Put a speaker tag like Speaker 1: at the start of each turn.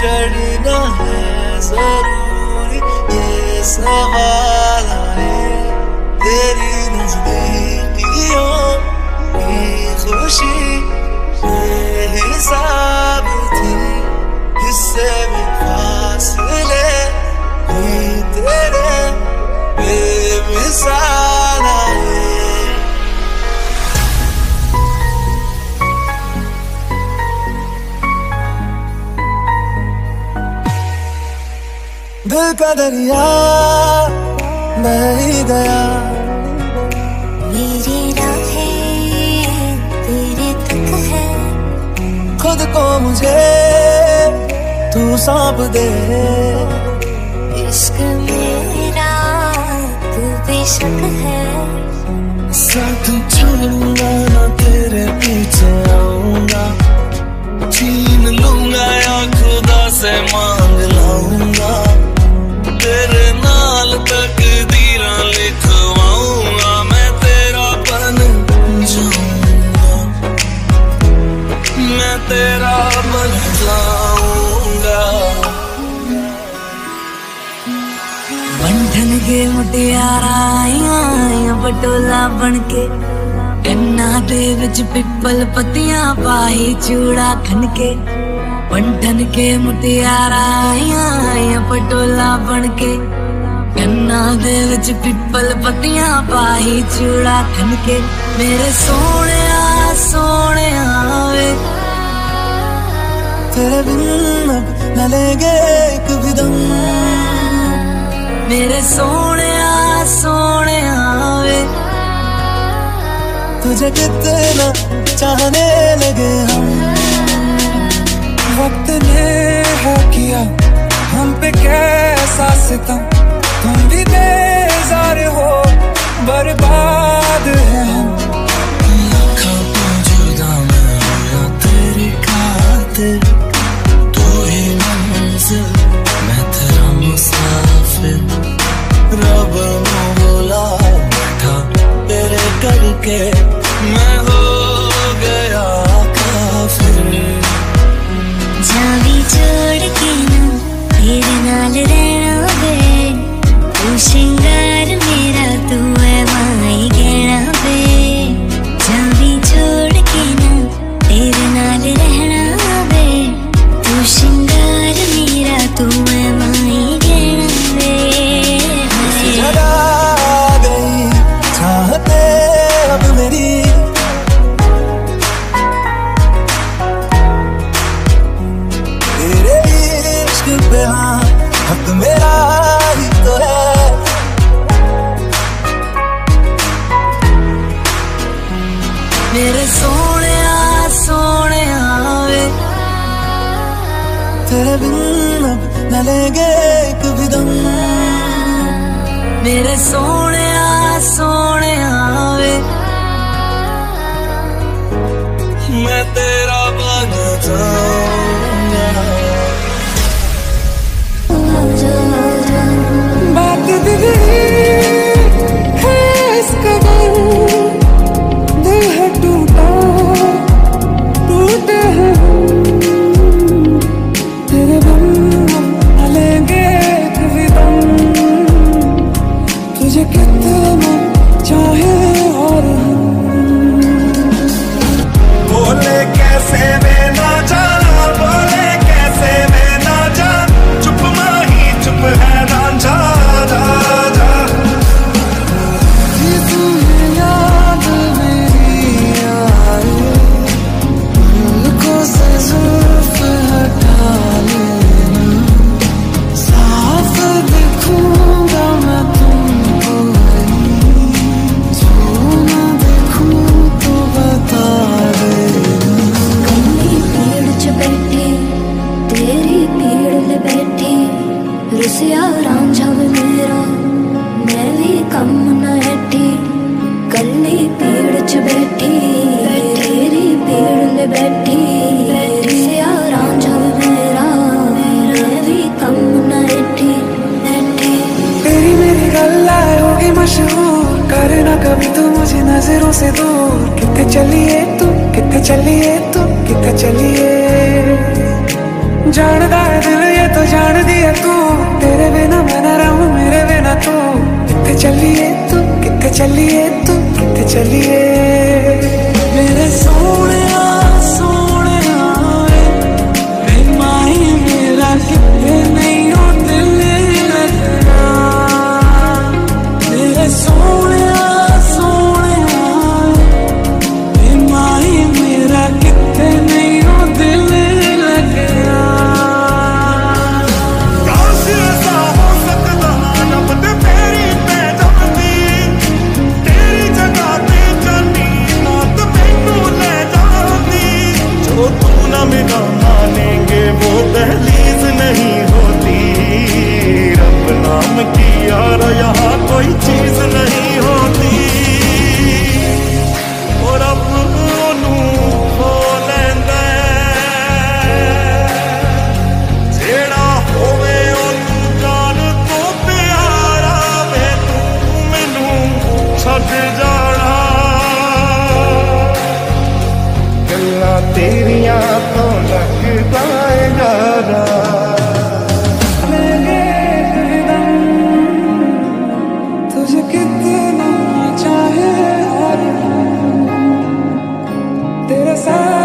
Speaker 1: ज़रूरी ये सवाल है तेरी नजदीकियों की खुशी हिसाब थी हिस्से में फासले ही तेरे बेमिसाल दिल का दरिया बह ही गया
Speaker 2: मेरी राहें तेरे तक है।
Speaker 1: खुद को मुझे तू सौंप दे।
Speaker 2: इश्क मेरा तू बेशक है।
Speaker 1: साथ छोड़ूँगा ना तेरे पीछे आऊँगा। छीन लूँगा या खुदा से मांग
Speaker 3: ठन के ਮੁਟਿਆਰਾਂ ਪਟੋਲਾ ਬਣ ਕੇ ਕੰਨਾਂ ਦੇ ਵਿੱਚ ਪਿੱਪਲ ਪੱਤੀਆਂ ਪਾਈ ਚੂੜਾ पंठन के मुटियारा पटोला बन के दे विच पिपल पत्तियाँ पाही चूड़ा खनके। मेरे सोने सोने वे।
Speaker 1: तेरे बिन न लेंगे कभी दम।
Speaker 3: मेरे सोने सोने वे।
Speaker 1: तुझे कितना चाहने लगे हम।
Speaker 4: वक्त ने वो किया हम पे कैसा सितम। तुम भी बेजार हो, बर्बाद है हम।
Speaker 1: I'm तेरी खातिर। पे हाँ हक मेरा ही तो है।
Speaker 3: मेरे सोने सोने वे।
Speaker 1: तेरे बिन अब न लेंगे कभी दम।
Speaker 4: मेरे सोने सोने तुझे कितना चाहे
Speaker 2: पीड़ ले बैठी, रुसिया रांझा वे मेरा, मैं भी कम न हटी। कन्नी पेड़ च बैठी, तेरी पीड़ ले बैठी। रुसिया रांझा वे मेरा, मैं भी कम न हटी हटी
Speaker 4: तेरी मेरी गल्लाए होगी मशहूर। करे ना कभी तू मुझे नज़रों से दूर। कितने चलिए तू, कितने चलिए। जानदा है दिल, ये तो जान तू। तेरे बिना मैं ना रहूँ, मेरे बिना तू। कितने
Speaker 5: चलिए तू, कितने चलिए तू, कितने चलिए। ना तेरिया तो लग पाएगा तुझे कितना चाहे तेरे साथ